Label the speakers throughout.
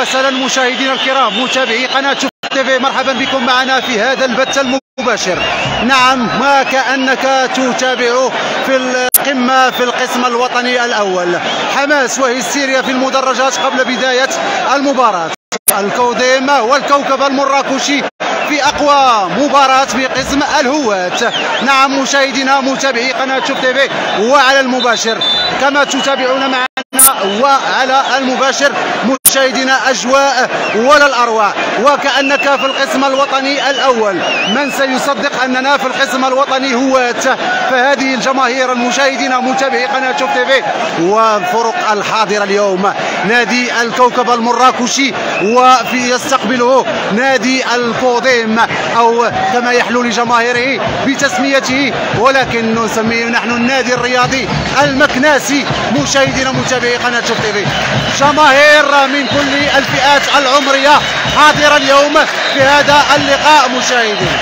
Speaker 1: وسهلا مشاهدينا الكرام متابعي قناة TV مرحبا بكم معنا في هذا البث المباشر. نعم ما كأنك تتابع في القمة في القسم الوطني الأول. حماس وهستيريا في المدرجات قبل بداية المباراة. الكوديم والكوكب المراكشي في أقوى مباراة في قسم الهواة نعم مشاهدينا متابعي قناة شوف TV وعلى المباشر. كما تتابعون معنا وعلى المباشر مشاهدينا أجواء ولا الاروع وكأنك في القسم الوطني الأول. من سيصدق أننا في القسم الوطني هواة فهذه الجماهير المشاهدين متابعي قناة شوف تيفي والفرق الحاضرة اليوم. نادي الكوكب المراكشي وفي يستقبله نادي الكوديم أو كما يحلو لجماهيره بتسميته. ولكن نسميه نحن النادي الرياضي المكناسي. مشاهدينا متابعي قناة شوف تيفي جماهير من كل الفئات العمرية حاضره اليوم في هذا اللقاء مشاهدين.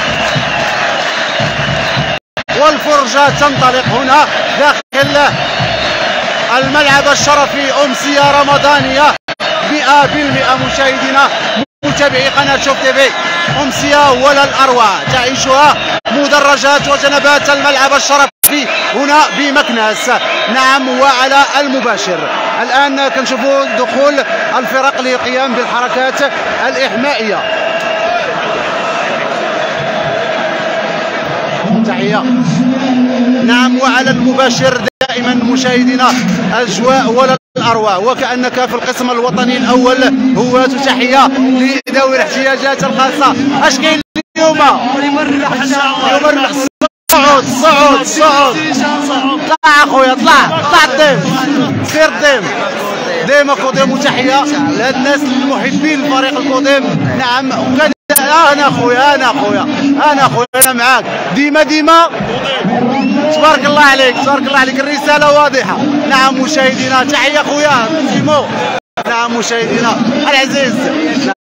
Speaker 1: والفرجة تنطلق هنا داخل الملعب الشرفي امسيه رمضانيه 100% مشاهدينا متابعي قناة شوف تيفي امسيه ولا الأروع. تعيشها مدرجات وجنبات الملعب الشرفي هنا بمكناس نعم وعلى المباشر. الآن كنشوفوا دخول الفرق للقيام بالحركات الإحمائية. تحية. نعم وعلى المباشر دائما مشاهدينا أجواء ولا الاروع وكأنك في القسم الوطني الأول. هو تحية لذوي الاحتياجات الخاصة. اش كاين اليوم
Speaker 2: يمر
Speaker 1: يمر صعود صعود صعود. طلع أخويا طلع طلع الديم سير الديم ديما كوديم وتحيه لهاد الناس المحبين لفريق الكوديم نعم أنا أخويا أنا أخويا أنا أخويا أنا معاك. ديما ديما. تبارك الله عليك تبارك الله عليك. الرسالة واضحة. نعم مشاهدينا تحية خويا سيمو. نعم مشاهدينا. العزيز.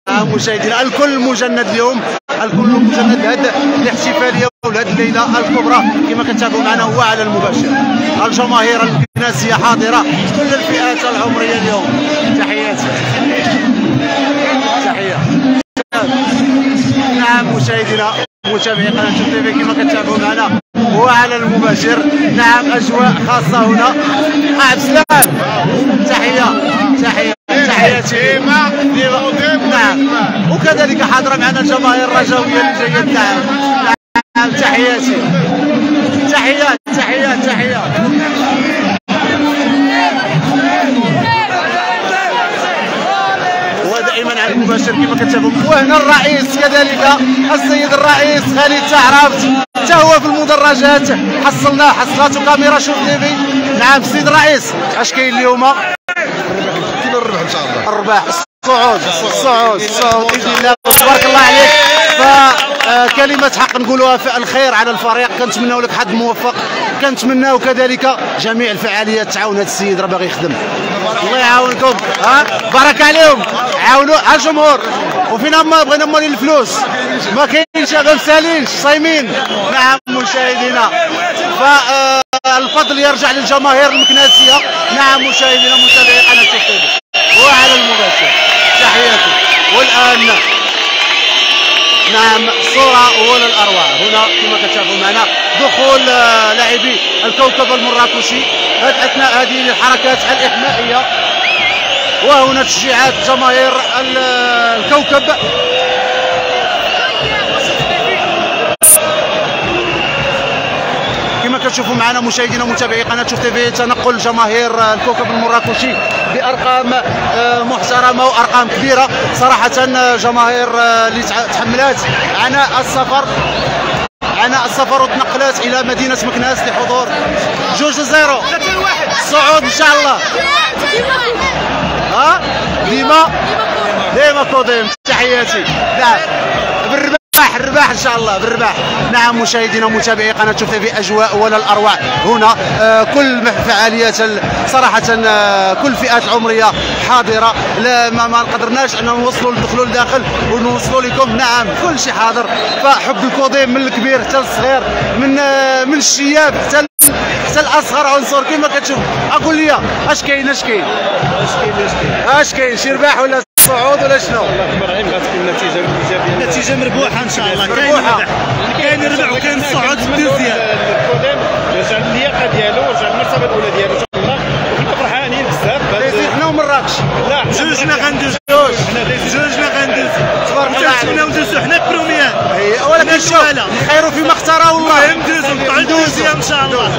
Speaker 1: نعم مشاهدينا. الكل مجند اليوم. الكل مجند لهذه الاحتفاليه ولهذه الليلة الكبرى. كما كتابعوا معنا هو على المباشر. الجماهير الكناسيه حاضرة. كل الفئات العمرية اليوم. تحياتي. تحية. نعم مشاهدينا. متابعي قناه شوف تيفي كما كتابعوا معنا. وعلى المباشر نعم أجواء خاصة هنا. عبد السلام. تحية تحية تحياتي نعم. وكذلك حاضرة معنا الجماهير الرجاويه اللي جاية نعم. نعم تحياتي. تحيات تحيات تحيات ودائما على المباشر كما كتابعوا وهنا الرئيس كذلك السيد الرئيس خالد تعرفت حتى هو في المدرجات حصلناه حصلته كاميرا شوف تيفي نعم السيد الرئيس اش كاين اليوم؟
Speaker 2: كيلو الربح إن شاء الله.
Speaker 1: الرباح الصعود الصعود الصعود باذن الله تبارك الله عليك. فكلمة حق نقولوها في الخير على الفريق. كنتمناو لك حظ موفق. كنتمناو كذلك جميع الفعاليات تعاون هذا السيد راه باغي يخدم. الله يعاونكم. ها؟ بارك عليهم. عاونوا الجمهور. وفينا ما بغينا مالين الفلوس. ما كاينش غير سالينش صايمين. نعم مشاهدينا. فالفضل يرجع للجماهير المكناسية. نعم مشاهدينا متابعي قناه تيفي وعلى المباشر. تحياتي. والآن نعم صورة ولا الأروع هنا كما كتشافوا معنا دخول آه، لاعبي الكوكب المراكشي. أثناء هذه الحركات الإحمائية وهنا تشجيعات جماهير ال- الكوكب. كتشوفوا معنا مشاهدينا ومتابعي قناه شوف تيفي تنقل جماهير الكوكب المراكشي بأرقام آه، محترمة وأرقام كبيرة. صراحة جماهير آه، اللي تحملات عناء السفر عناء السفر وتنقلات إلى مدينة مكناس لحضور جوج zéro. صعود إن شاء الله. ها؟ ديما؟ ديما كوديم. تحياتي. نعم بالرباح الرباح إن شاء الله بالرباح. نعم مشاهدينا ومتابعي قناة شوف في أجواء ولا الاروع هنا آه كل فعاليات ال- صراحة آه كل فئات العمرية حاضرة. لا ما, ما قدرناش أن نوصلوا ندخلوا لداخل ونوصلوا لكم. نعم كل شيء حاضر. فحب الكوديم من الكبير حتى الصغير من آه من الشياب حتى حتى الأصغر عنصر. كما كتشوف أقول لي أش كاين؟ أش كاين أش كاين. أش كاين شي رباح ولا الصعود ولا شنو؟
Speaker 3: غتكون النتيجه ايجابيه
Speaker 4: نتيجه مربوحه ان شاء الله كاين. ربح كاين ربح وكاين الصعود في الدوزيام
Speaker 3: القدام رجع اللياقه ديالو ورجع المرتبه الاولى ديالو ان شاء الله وكنا فرحانين بزاف
Speaker 1: حنا ومراكش
Speaker 3: لا
Speaker 4: جوجنا غندوز
Speaker 1: جوج
Speaker 4: جوجنا غندوز
Speaker 1: تبارك الله
Speaker 4: نتمناو ندوزو حنا بروميير
Speaker 1: إيه، ولكن شوف. الخير فيما اختاره والله
Speaker 4: ندوزو نطلعو الدوزيام ان شاء الله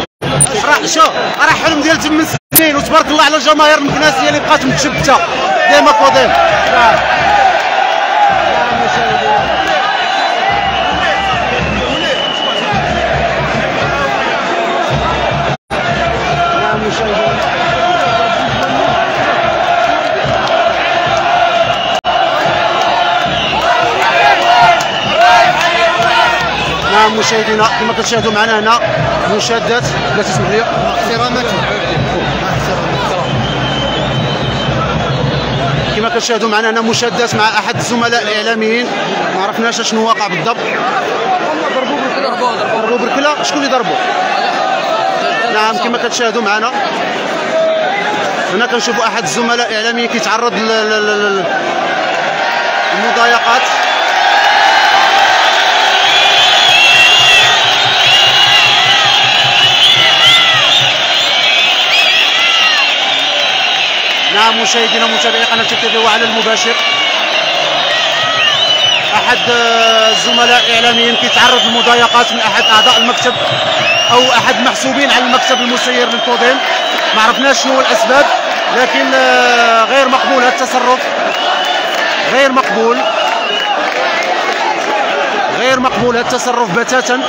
Speaker 1: راه شوف راه حلم ديال ثمان سنين وتبارك الله على الجماهير المكناسيه اللي بقات متشبته ديما قدام نعم نعم مشاهدينا نعم كما كتشاهدوا معنا هنا مشادات لا تسمح لي. احترامات كما كتشاهدوا معنا هنا مشادات مع أحد الزملاء الإعلاميين. ما عرفناش شنو واقع بالضبط. ضربوا بركله شكون اللي ضربوا نعم كما كتشاهدوا معنا. هنا كنشوفوا أحد الزملاء الاعلاميين كيتعرض للمضايقات. نعم مشاهدينا ومتابعي قناة تي في وعلى المباشر. أحد آه، الزملاء الاعلاميين كيتعرض لمضايقات من أحد أعضاء المكتب أو أحد المحسوبين على المكتب المسير للكودين ما عرفناش شنو الأسباب لكن آه، غير مقبول هذا التصرف. غير مقبول. غير مقبول هذا التصرف بتاتا.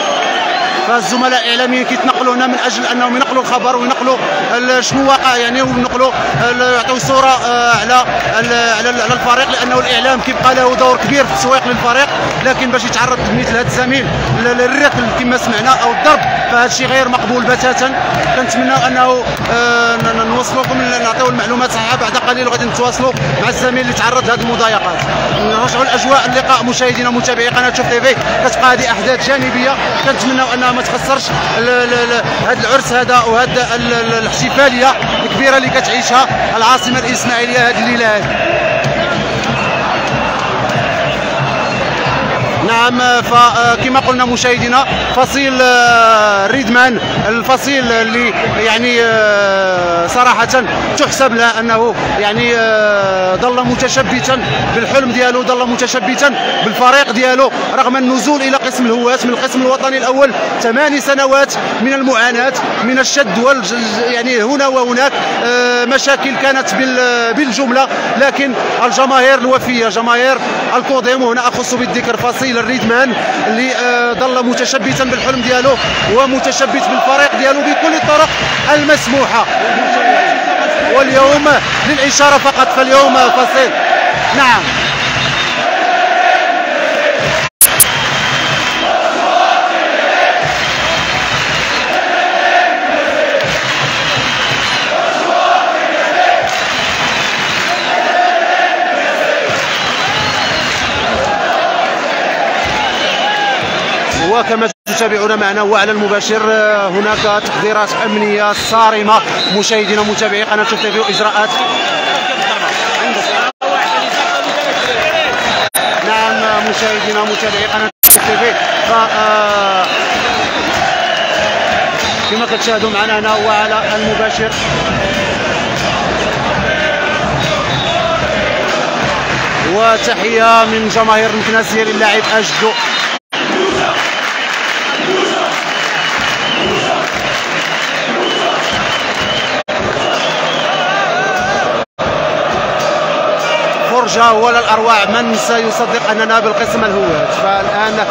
Speaker 1: فالزملاء الاعلاميين كيتنقلوا هنا من أجل أنهم ينقلوا الخبر وينقلوا شنو واقع يعني وينقلوا يعطيو صورة آه، على على ال- على الفريق لأنه الإعلام كيبقى له دور كبير في التسويق للفريق لكن باش يتعرض مثل هذا الزميل لل- للركل كما سمعنا أو الضرب فهذا الشيء غير مقبول بتاتا. كنتمنى أنه آه، ن- ن- نوصلوا لكم نعطيو المعلومات صحيحة بعد قليل وغادي نتواصلوا مع الزميل اللي تعرض لهذه المضايقات. نرجعوا لأجواء اللقاء مشاهدينا ومتابعي قناة شوف تي في كتبقى هذه أحداث جانبية. كنتمنوا انها ما تخسرش هذا العرس هذا وهذا ال- ال- الاحتفاليه الكبيرة اللي كتعيشها العاصمة الإسماعيلية هذه الليلة هذه نعم فكما قلنا مشاهدينا فصيل آه، ريدمان الفصيل اللي يعني آه، صراحة تحسب له أنه يعني آه، ظل متشبتا بالحلم ديالو ظل متشبتا بالفريق ديالو رغم النزول إلى قسم الهواة من القسم الوطني الأول ثماني سنوات من المعاناة من الشد والج يعني هنا وهناك آه، مشاكل كانت بال- بالجملة لكن الجماهير الوفية جماهير الكوديم وهنا أخص بالذكر فصيل الريدمان اللي آه، ظل متشبتا بالحلم ديالو ومتشبت بالفريق ديالو بكل الطرق المسموحة. واليوم للإشارة فقط فاليوم فصيل نعم. وكما تتابعون معنا وعلى المباشر آه، هناك تحضيرات أمنية صارمة. مشاهدينا ومتابعي قناة تيفي واجراءات نعم مشاهدينا ومتابعي قناة تيفي. آه، كما كتشاهدوا معنا هنا وعلى المباشر. وتحية من جماهير المكناسيه للاعب أجدو. فرجة ولا الأروع. من سيصدق أننا بالقسم الهواة فالآن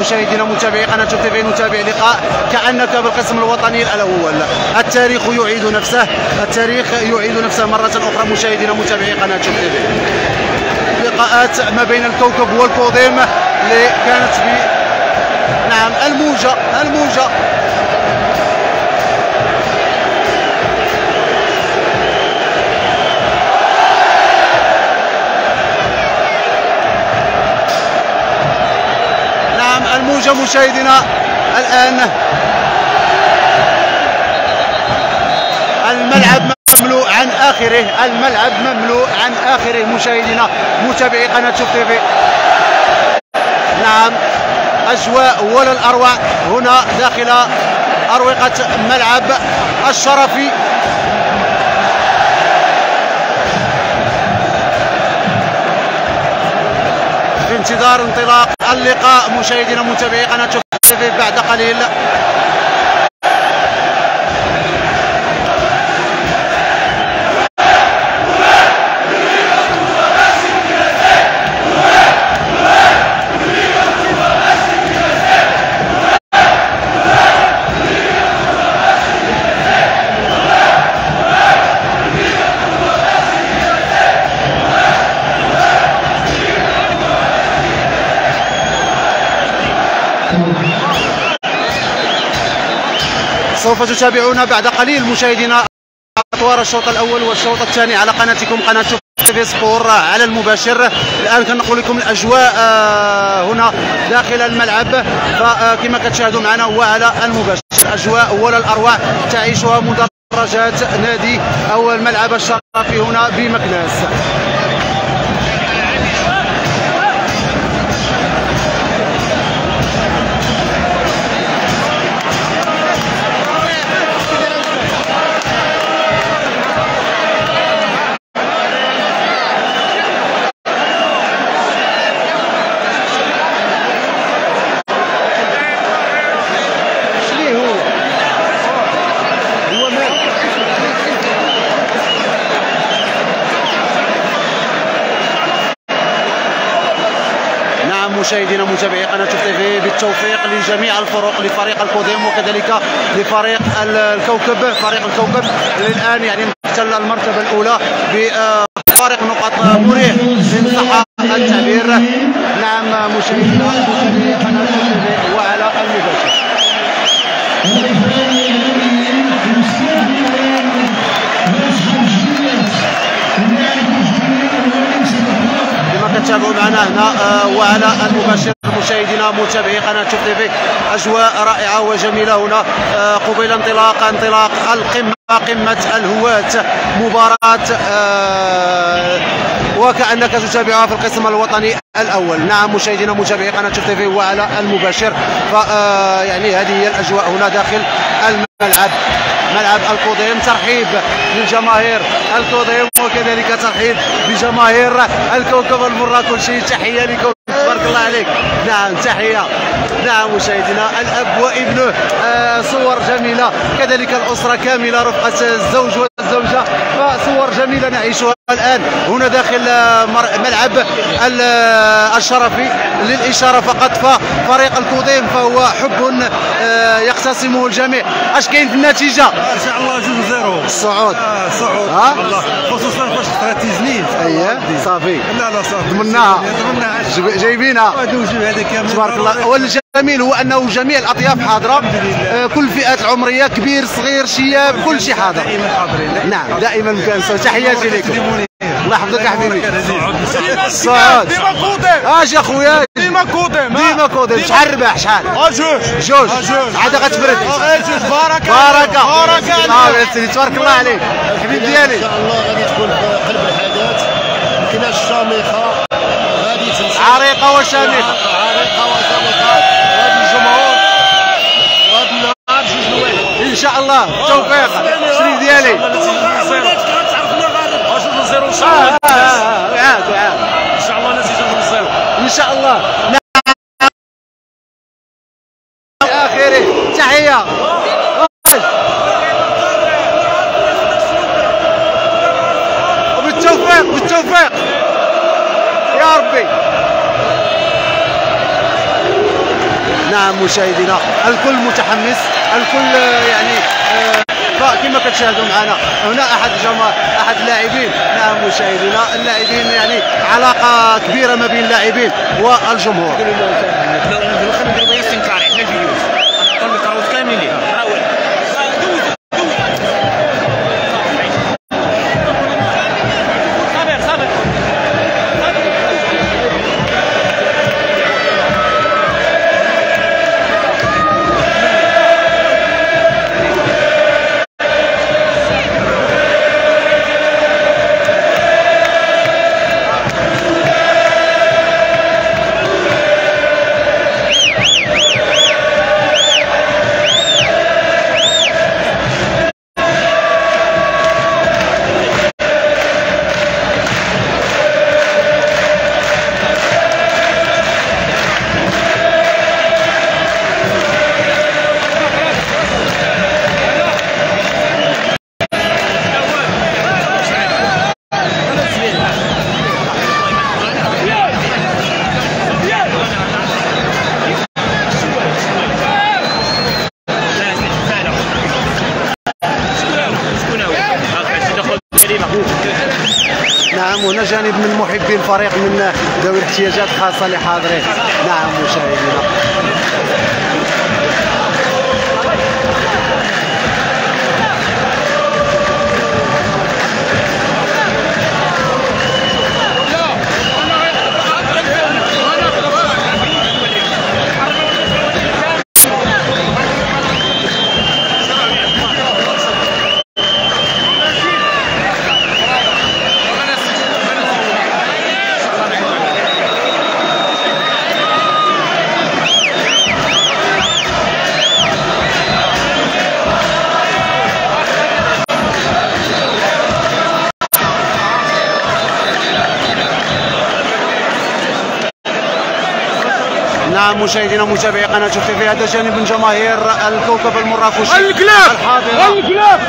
Speaker 1: مشاهدينا متابعي قناة شوف TV نتابع لقاء كأنك بالقسم الوطني الأول. التاريخ يعيد نفسه. التاريخ يعيد نفسه مرة أخرى مشاهدينا متابعي قناة شوف TV لقاءات ما بين الكوكب والكوديم اللي كانت ب نعم الموجة الموجة. مشاهدينا الآن الملعب مملوء عن آخر آخره الملعب مملوء عن آخره. مشاهدينا متابعي قناة شوف تيفي نعم أجواء ولا الأروع. هنا داخل أروقة ملعب الشرفي. في انتظار انطلاق اللقاء. مشاهدينا متابعي قناه بعد قليل. سوف تتابعون بعد قليل. مشاهدينا أطوار الشوط الأول والشوط الثاني على قناتكم شوف تيفي سبور على المباشر. الآن كنقول لكم الأجواء آه، هنا داخل الملعب. فكما كتشاهدوا معنا هو على المباشر. اجواء ولا الاروع تعيشها مدرجات نادي أو الملعب الشرفي هنا بمكناس. مشاهدينا متابعي قناة شوف TV بالتوفيق لجميع الفرق لفريق الكوديم وكذلك لفريق ال- الكوكب فريق الكوكب الان يعني محتل المرتبة الأولى بفارق نقاط مريح ان صح التعبير. نعم مشاهدينا قناة شوف TV وعلى المباشر. كما كتابعوا معنا هنا آه، وعلى المباشر مشاهدينا متابعي قناة شوف تيفي أجواء رائعة وجميلة هنا آه، قبيل انطلاق انطلاق القمة قمة الهواة مباراة آه، وكأنك تتابعها في القسم الوطني الأول. نعم مشاهدينا متابعي قناة شوف تيفي وعلى المباشر ف يعني هذه هي الأجواء هنا داخل الملعب. ملعب الكوديم ترحيب للجماهير القضيم وكذلك ترحيب بجماهير الكوكب المراكشي تحية لكم. تبارك الله عليك. نعم تحية. نعم مشاهدينا. الأب وابنه آه صور جميلة. كذلك الأسرة كاملة رفقه الزوج والزوجة. فصور جميلة نعيشها الآن. هنا داخل آه، ملعب آه، الشرفي. للإشارة فقط ففريق الكوضيم فهو حب آه، يقتسمه الجميع. اش كاين في النتيجة؟
Speaker 4: إن شاء الله جوج zéro.
Speaker 1: الصعود
Speaker 4: آه، صعود.
Speaker 1: ها؟
Speaker 4: والله. خصوصا فاش خسرتي زنين
Speaker 1: اييه صافي.
Speaker 4: لا لا صافي.
Speaker 1: ضمناها.
Speaker 4: ضمناها.
Speaker 1: جايبينها.
Speaker 4: هذا كامل
Speaker 1: تبارك الله. والجميل هو أنه جميع الأطياف حاضرة. آه، كل الفئات العمرية كبير صغير شياب كل شيء حاضر. نعم دائما مكناسة تحياتي لكم. الله يحفظك حبيبي. الصعود
Speaker 2: ديما كوديم
Speaker 1: اش يا
Speaker 2: ديما كوديم
Speaker 1: ديما كوديم شحال ربح؟ شحال؟
Speaker 2: جوج.
Speaker 1: جوج
Speaker 2: آه،.
Speaker 1: عاد غتبرد
Speaker 2: غير جوج بارك بارك
Speaker 1: صافي سيدي تبارك الله عليك. الحبيب ديالي.
Speaker 5: إن شاء الله غادي تكون في قلب الحدث مكناش شامخه غادي تنسى
Speaker 1: عريقة وشامخه
Speaker 5: عريقة وشامخه وهذا الجمهور وهذا النهار جوج لواحد
Speaker 1: إن شاء الله. بالتوفيق الشريف ديالي.
Speaker 3: إن شاء الله نتيجة
Speaker 1: إن شاء الله اخره تحية. وبالتوفيق بالتوفيق. يا ربي. نعم مشاهدينا. الكل متحمس الكل آه، يعني آه، فكما كتشاهدوا معنا. هنا أحد جما أحد اللاعبين نعم مشاهدينا. اللاعبين يعني علاقة كبيرة ما بين اللاعبين والجمهور. هنا جانب من محبي الفريق من ذوي الاحتياجات الخاصه اللي حاضرين نعم مشاهدينا. نعم مشاهدينا متابعي قناة في هذا جانب من جماهير الكوكب المراكشي
Speaker 2: الكلاب!
Speaker 1: الحاضرة.
Speaker 2: الكلاب!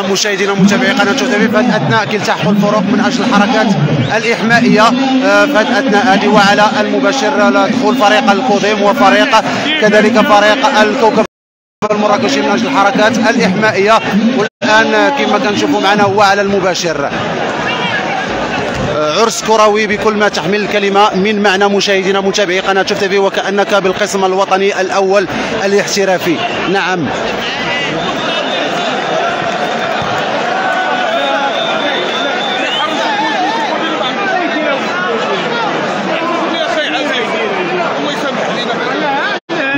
Speaker 1: مشاهدينا ومتابعي قناه شوف في هذا الاثناء كيلتحقوا الفرق من أجل الحركات الإحمائية. في هذا الاثناء هذه وعلى المباشر لدخول فريق الكوضيم وفريق كذلك فريق الكوكب المراكشي من أجل الحركات الإحمائية. والآن كما كنشوفوا معنا هو على المباشر. عرس كروي بكل ما تحمل الكلمة من معنى مشاهدينا متابعي قناه شوف تي وكأنك بالقسم الوطني الأول الاحترافي. نعم.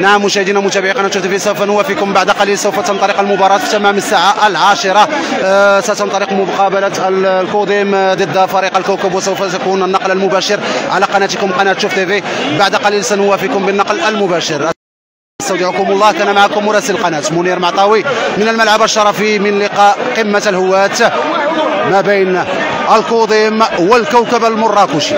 Speaker 1: نعم مشاهدينا متابعي قناة تيفي سوف نوافيكم بعد قليل. سوف تنطلق المباراة في تمام الساعة العاشرة. آه، ستنطلق مقابلة ال- الكوديم ضد فريق الكوكب وسوف يكون النقل المباشر على قناتكم قناة شوف تيفي بعد قليل سنوافيكم بالنقل المباشر. أستودعكم الله كان معكم مراسل القناه منير معطاوي من الملعب الشرفي من لقاء قمة الهواة ما بين الكوضيم والكوكب المراكشي.